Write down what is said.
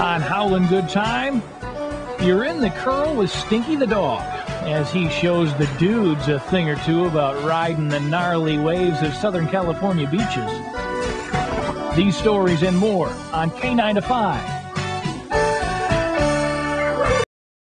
On Howlin' Good Time, you're in the curl with Stinky the dog as he shows the dudes a thing or two about riding the gnarly waves of Southern California beaches. These stories and more on K9 to 5